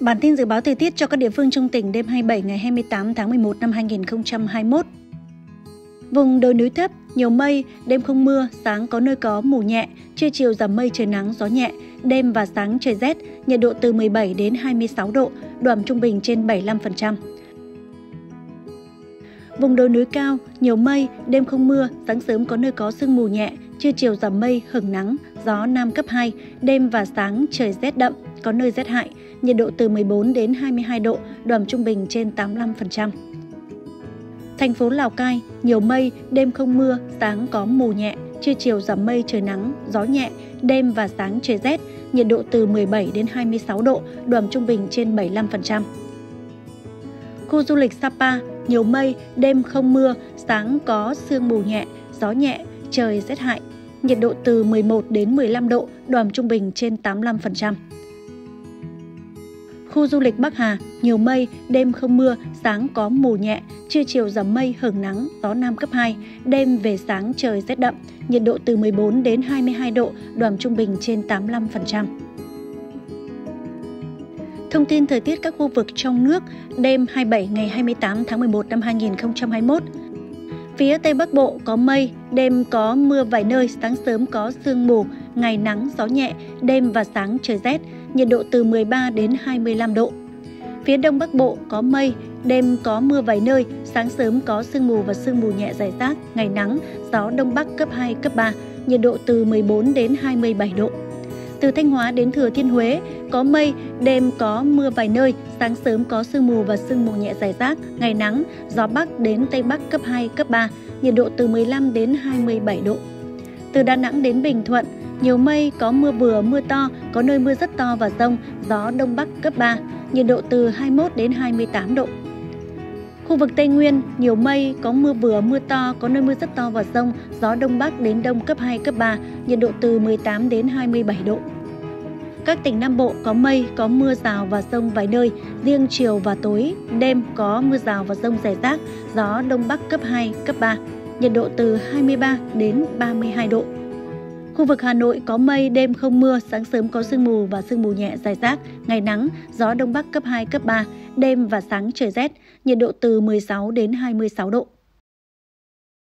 Bản tin dự báo thời tiết cho các địa phương trong tỉnh đêm 27 ngày 28 tháng 11 năm 2021. Vùng đồi núi thấp, nhiều mây, đêm không mưa, sáng có nơi có mù nhẹ, trưa chiều giảm mây trời nắng, gió nhẹ, đêm và sáng trời rét, nhiệt độ từ 17 đến 26 độ, độ ẩm trung bình trên 75%. Vùng đồi núi cao, nhiều mây, đêm không mưa, sáng sớm có nơi có sương mù nhẹ, trưa chiều giảm mây, hưởng nắng, gió Nam cấp 2, đêm và sáng trời rét đậm, có nơi rét hại, nhiệt độ từ 14 đến 22 độ, độ ẩm trung bình trên 85%. Thành phố Lào Cai, nhiều mây, đêm không mưa, sáng có mù nhẹ, trưa chiều giảm mây trời nắng, gió nhẹ, đêm và sáng trời rét, nhiệt độ từ 17 đến 26 độ, độ ẩm trung bình trên 75%. Khu du lịch Sapa, nhiều mây, đêm không mưa, sáng có sương mù nhẹ, gió nhẹ, trời rét hại, nhiệt độ từ 11 đến 15 độ, đoàn trung bình trên 85%. Khu du lịch Bắc Hà, nhiều mây, đêm không mưa, sáng có mù nhẹ, trưa chiều giảm mây, hưởng nắng, gió Nam cấp 2, đêm về sáng trời rét đậm, nhiệt độ từ 14 đến 22 độ, đoàn trung bình trên 85%. Thông tin thời tiết các khu vực trong nước đêm 27 ngày 28 tháng 11 năm 2021. Phía Tây Bắc Bộ có mây, đêm có mưa vài nơi, sáng sớm có sương mù, ngày nắng, gió nhẹ, đêm và sáng trời rét, nhiệt độ từ 13 đến 25 độ. Phía Đông Bắc Bộ có mây, đêm có mưa vài nơi, sáng sớm có sương mù và sương mù nhẹ rải rác, ngày nắng, gió Đông Bắc cấp 2, cấp 3, nhiệt độ từ 14 đến 27 độ. Từ Thanh Hóa đến Thừa Thiên Huế có mây, đêm có mưa vài nơi, sáng sớm có sương mù và sương mù nhẹ rải rác, ngày nắng, gió Bắc đến Tây Bắc cấp 2, cấp 3, nhiệt độ từ 15 đến 27 độ. Từ Đà Nẵng đến Bình Thuận, nhiều mây, có mưa vừa, mưa to, có nơi mưa rất to và rông, gió Đông Bắc cấp 3, nhiệt độ từ 21 đến 28 độ. Khu vực Tây Nguyên, nhiều mây, có mưa vừa, mưa to, có nơi mưa rất to và rông, gió Đông Bắc đến Đông cấp 2, cấp 3, nhiệt độ từ 18 đến 27 độ. Các tỉnh Nam Bộ có mây, có mưa rào và rông vài nơi, riêng chiều và tối, đêm có mưa rào và rông rải rác, gió Đông Bắc cấp 2, cấp 3, nhiệt độ từ 23 đến 32 độ. Khu vực Hà Nội có mây, đêm không mưa, sáng sớm có sương mù và sương mù nhẹ dài rác, ngày nắng, gió đông bắc cấp 2, cấp 3, đêm và sáng trời rét, nhiệt độ từ 16 đến 26 độ.